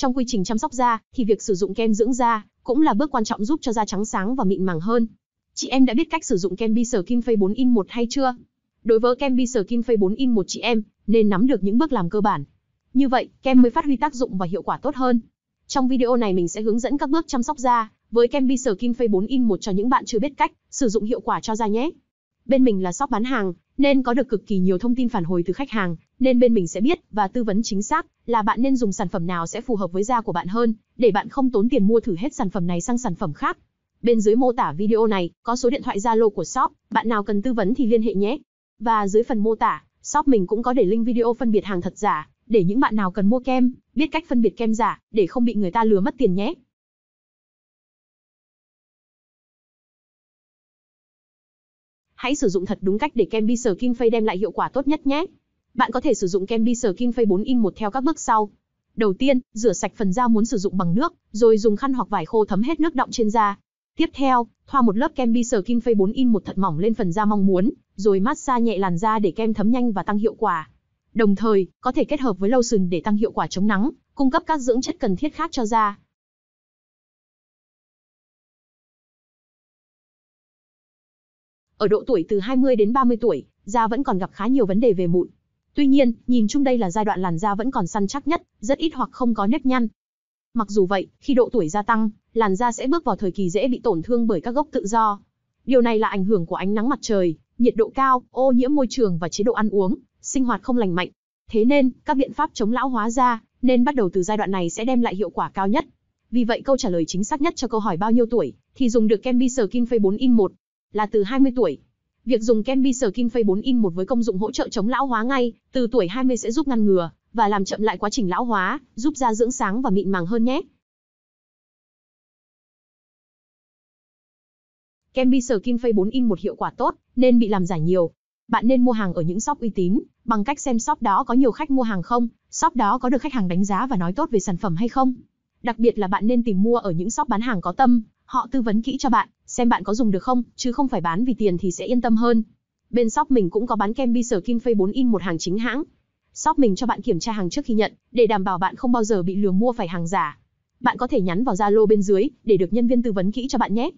Trong quy trình chăm sóc da, thì việc sử dụng kem dưỡng da cũng là bước quan trọng giúp cho da trắng sáng và mịn màng hơn. Chị em đã biết cách sử dụng kem Bi Skin 4 in 1 hay chưa? Đối với kem Bi Skin 4 in 1 chị em nên nắm được những bước làm cơ bản. Như vậy, kem mới phát huy tác dụng và hiệu quả tốt hơn. Trong video này mình sẽ hướng dẫn các bước chăm sóc da với kem Bi Skin 4 in 1 cho những bạn chưa biết cách sử dụng hiệu quả cho da nhé. Bên mình là shop bán hàng, nên có được cực kỳ nhiều thông tin phản hồi từ khách hàng, nên bên mình sẽ biết và tư vấn chính xác là bạn nên dùng sản phẩm nào sẽ phù hợp với da của bạn hơn, để bạn không tốn tiền mua thử hết sản phẩm này sang sản phẩm khác. Bên dưới mô tả video này có số điện thoại Zalo của shop, bạn nào cần tư vấn thì liên hệ nhé. Và dưới phần mô tả, shop mình cũng có để link video phân biệt hàng thật giả, để những bạn nào cần mua kem, biết cách phân biệt kem giả, để không bị người ta lừa mất tiền nhé. Hãy sử dụng thật đúng cách để kem Biser King Face đem lại hiệu quả tốt nhất nhé. Bạn có thể sử dụng kem Biser King Face 4 in 1 theo các bước sau. Đầu tiên, rửa sạch phần da muốn sử dụng bằng nước, rồi dùng khăn hoặc vải khô thấm hết nước đọng trên da. Tiếp theo, thoa một lớp kem Biser King Face 4 in 1 thật mỏng lên phần da mong muốn, rồi massage nhẹ làn da để kem thấm nhanh và tăng hiệu quả. Đồng thời, có thể kết hợp với lotion để tăng hiệu quả chống nắng, cung cấp các dưỡng chất cần thiết khác cho da. Ở độ tuổi từ 20 đến 30 tuổi, da vẫn còn gặp khá nhiều vấn đề về mụn. Tuy nhiên, nhìn chung đây là giai đoạn làn da vẫn còn săn chắc nhất, rất ít hoặc không có nếp nhăn. Mặc dù vậy, khi độ tuổi gia tăng, làn da sẽ bước vào thời kỳ dễ bị tổn thương bởi các gốc tự do. Điều này là ảnh hưởng của ánh nắng mặt trời, nhiệt độ cao, ô nhiễm môi trường và chế độ ăn uống, sinh hoạt không lành mạnh. Thế nên, các biện pháp chống lão hóa da nên bắt đầu từ giai đoạn này sẽ đem lại hiệu quả cao nhất. Vì vậy câu trả lời chính xác nhất cho câu hỏi bao nhiêu tuổi thì dùng được kem Bi Skin Face 4 in 1 là từ 20 tuổi. Việc dùng kem Bi Skin 4 in 1 với công dụng hỗ trợ chống lão hóa ngay từ tuổi 20 sẽ giúp ngăn ngừa và làm chậm lại quá trình lão hóa, giúp da dưỡng sáng và mịn màng hơn nhé. Kem Bi Skin 4 in 1 hiệu quả tốt nên bị làm giả nhiều. Bạn nên mua hàng ở những shop uy tín, bằng cách xem shop đó có nhiều khách mua hàng không, shop đó có được khách hàng đánh giá và nói tốt về sản phẩm hay không. Đặc biệt là bạn nên tìm mua ở những shop bán hàng có tâm, họ tư vấn kỹ cho bạn, xem bạn có dùng được không, chứ không phải bán vì tiền thì sẽ yên tâm hơn. Bên shop mình cũng có bán kem Bi King Face 4 in một hàng chính hãng. Shop mình cho bạn kiểm tra hàng trước khi nhận, để đảm bảo bạn không bao giờ bị lừa mua phải hàng giả. Bạn có thể nhắn vào Zalo bên dưới để được nhân viên tư vấn kỹ cho bạn nhé.